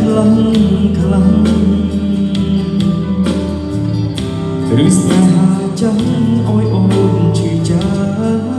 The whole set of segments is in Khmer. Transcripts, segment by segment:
ខ្លាំងខ្លាំងឬស្នេហាចាំអើយអូនឈឺចាំអ្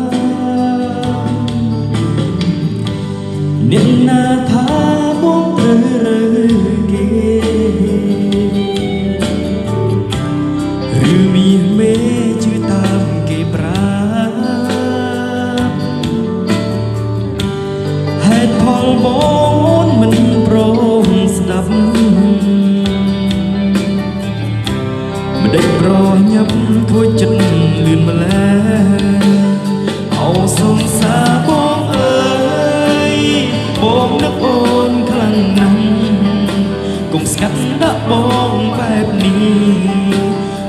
ម្ល៉េះអោសងសាបងអើយបងនឹកអូនខ្លាំងណាស់កុំស្កាត់ដាក់បងបែបនេះ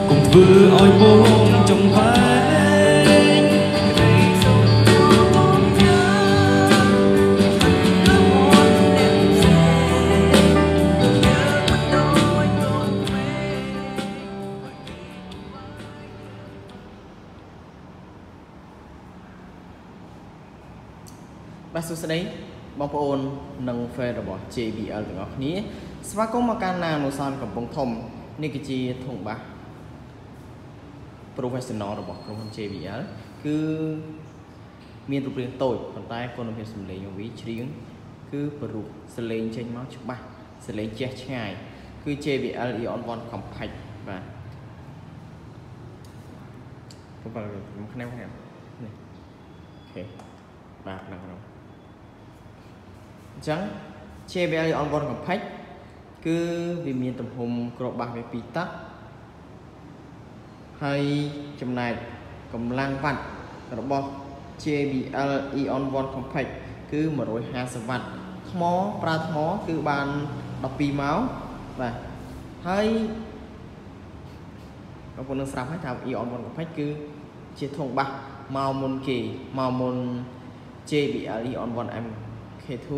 កុំធ្វើឲ្យបងចង់បែ បាទសួស្តីបងប្អូននិង fan របស់ JBL ទាំងអស់គ្នាស្វាគមន៍មកកាន់ណានុសានកំពង់ធំនេះគឺជាធុងបាស professional របស់ក្រុមហ៊ុន JBL គឺមានរូបរាងតូចប៉ុន្តែគុណភាពសំឡេងរបស់វាជ្រៀងគឺបរុសសលេងចេញមកច្បាស់សលេងជះឆ្ងាយគឺ JBL Eon 1 Compact បាទពុក බල មកខ្នែខ្នែនេះអូខេបាទហ្នឹងហ្នឹង អញ្ចឹង JBL Eon 1 Compact គឺវាមានទំហំក្របបាសវា2តឹកហើយចំណែកកម្លាំងវ៉ាត់របស់ JBL Eon 1 Compact គឺ150វ៉ាត់ថ្មប្រើថ្មគឺបាន12ម៉ោងបាទហើយបងប្អូននឹងស្រាប់ហើយថា Eon 1 Compact គឺជាធុងបាសមកមុនគេមកមុន JBL Eon 1 MK2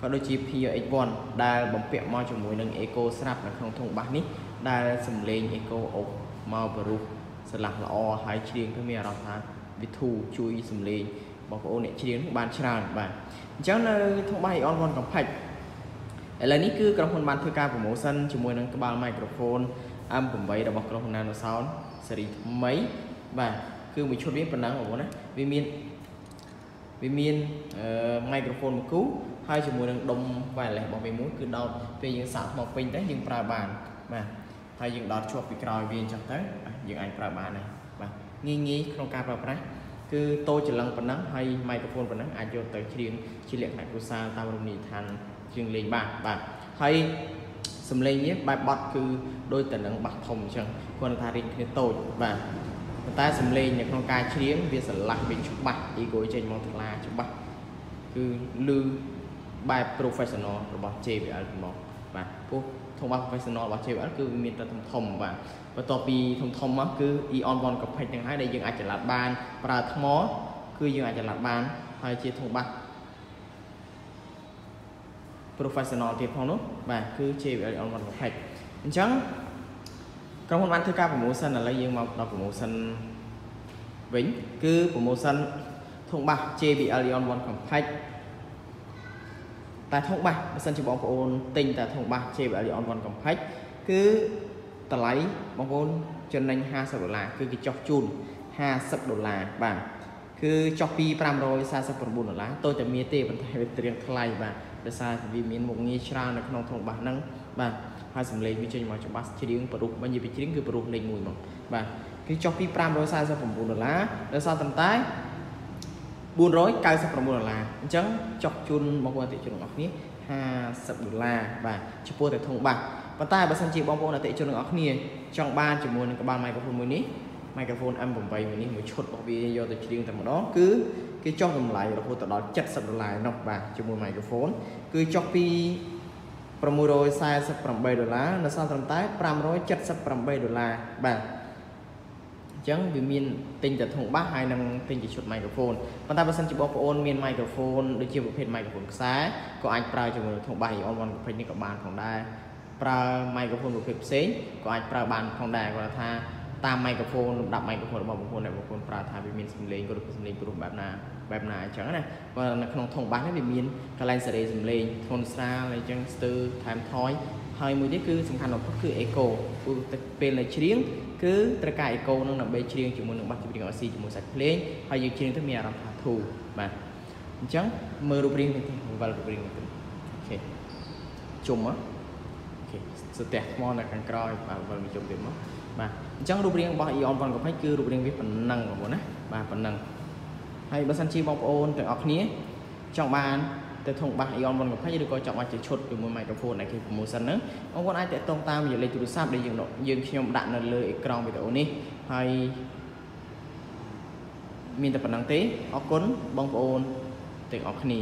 ក៏ដូចជា PX1 ដែលបំពាក់មកជាមួយនឹង Eco ស្រាប់នៅក្នុងធុងបាសនេះដែលសំឡេង Eco អុកមកបរុសស្រឡះល្អហើយច្រៀងទៅមានអារម្មណ៍ថាវិធូជួយសំឡេងបងប្អូនអ្នកច្រៀងបានច្រើនបាទអញ្ចឹងនៅធុងបាស Eon 1 Compact ឥឡូវនេះគឺក្រុមហ៊ុនបានធ្វើការ promotion ជាមួយនឹងក្បាល microphone M8 របស់ក្រុមហ៊ុន Nanosound ស៊េរីថ្មីបាទគឺមួយឈុតវាប៉ុណ្ណឹងបងប្អូនណាវាមាន វាមានអឺ microphone មួយគូហើយជាមួយនឹងដុំ wireless របស់វាមួយគឺដោតពេលយើងសាកថ្មពេញទៅយើងប្រើបានបាទហើយយើងដោតជាប់ពីក្រោយវាអញ្ចឹងទៅយើងអាចប្រើបានហើយបាទងាយងាយក្នុងការប្រើប្រាស់គឺតូចច្រឡឹងប៉ុណ្ណឹងហើយ microphone ប៉ុណ្ណឹងអាចយកទៅច្រៀងជាលក្ខណៈគ្រួសារតាមរមណីយដ្ឋានច្រៀងលេងបានបាទហើយសំឡេងនេះបែបបត់គឺដូចទៅនឹងបាសធំអញ្ចឹងគាត់ថារៀងគ្នាតូចបាទប៉ុន្តែសំឡេងនៅក្នុងការច្រៀងវាស្រឡះវាច្បាស់ ego ចេញមកថ្លាច្បាស់គឺលឺបែប professional របស់ JBL មកបាទពោះធំបាស professional របស់ JBL គឺវាមានតែធំធំបាទបន្ទាប់ពីធំធំមកគឺ Eon 1 Compact ទាំងហើយដែលយើងអាចចល័តបាន ប្រើថ្ម គឺយើងអាចចល័តបានហើយជាធំបាស professional ទៀតផងនោះបាទគឺ JBL Eon 1 Compact អញ្ចឹង ក្រុមហ៊ុនបានធ្វើការ promotion ឥឡូវយើងមកដល់ promotion វិញគឺ promotion ធុងបាស JBL Eon 1 Compact តែធុងបាសបើសិនជាបងប្អូនទិញតែធុងបាស JBL Eon 1 Compact គឺតម្លៃបងប្អូនចំណេញ50ដុល្លារគឺគេចុះជូន50ដុល្លារបាទគឺចុះពី549ដុល្លារតូចតែមានទេប៉ុន្តែវាត្រៀមថ្លៃបាទដោយសារវាមានមុខងារច្រើននៅក្នុងធុងបាសហ្នឹងបាទ ហើយសំឡេងវាចេញមកច្បាស់ច្រៀងបរុសវិញនិយាយពីច្រៀងគឺបរុសលេខ1មកបាទគឺចុះពី549ដុល្លារដោយសារតែតែ499ដុល្លារអញ្ចឹងចុះជូនមកបងអតិជនរបស់គ្នា50ដុល្លារបាទចំពោះតែធុងបាសប៉ុន្តែបើសិនជាបងប្អូនអតិជនទាំងអស់គ្នាចង់បានជាមួយនឹងក្បាល microphone មួយនេះ microphone M8 មួយនេះមួយឈុតរបស់វាយកទៅច្រៀងតែម្ដងគឺគេចុះតម្លៃរហូតដល់70ដុល្លារនោះបាទជាមួយ microphone គឺចុះពី 648ដុល្លារនៅសល់ត្រឹមតែ578ដុល្លារបាទអញ្ចឹងវាមានទិញតែធុងបាសហើយនឹងទិញជាឈុត microphone ប៉ុន្តែបើសិនជាបងប្អូនមាន microphone ដូចជាប្រភេទ microphone ខ្សែក៏អាចប្រើជាមួយនឹងធុងបាស Eon 1 Compact នេះក៏បានផងដែរប្រើ microphone ប្រភេទផ្សេងក៏អាចប្រើបានផងដែរគាត់ថា តាម microphone លំដាប់ microphone របស់បងប្អូនដែលបងប្អូនប្រើថាវាមានសំឡេងក៏ឬសំឡេងព្រោះបែបណាបែបណាអញ្ចឹងណាបើនៅក្នុងធុងបាសនេះវាមានកន្លែងសេរីសំឡេងធ្ងន់ស្រាលអញ្ចឹងស្ទើរថែមថយហើយមួយទៀតគឺសំខាន់បំផុតគឺ echo គឺពេលនៅច្រៀងគឺត្រូវការ echo នឹងដើម្បីច្រៀងជាមួយនឹងបាសចម្រៀងអស៊ីជាមួយសាច់ភ្លេងហើយយើងច្រៀងទៅមានអារម្មណ៍ថាធូរបាទអញ្ចឹងមើលរូបរាងនេះវល់រូបរាងនេះអូខេជុំហ៎អូខេស្ទះថ្មនៅខាងក្រោយបាទវល់វាជុំទៀតមក បាទអញ្ចឹងរូបរាងរបស់ Eon 120គឺរូបរាងវាប៉ុណ្ណឹងបងប្អូនណាបាទប៉ុណ្ណឹងហើយបើសិនជាបងប្អូនទាំងអស់គ្នាចង់បានទៅធុងបាស Eon 120ឬក៏ចង់អាចជាឈុតជាមួយ microphone ដែលគេ promotion ហ្នឹងបងប្អូនអាចតាក់ទងតាមរយៈលេខទូរស័ព្ទដែលយើងយើងខ្ញុំដាក់នៅលើអេក្រង់វីដេអូនេះហើយមានតែប៉ុណ្្នឹងទេអរគុណបងប្អូនទាំងអស់គ្នា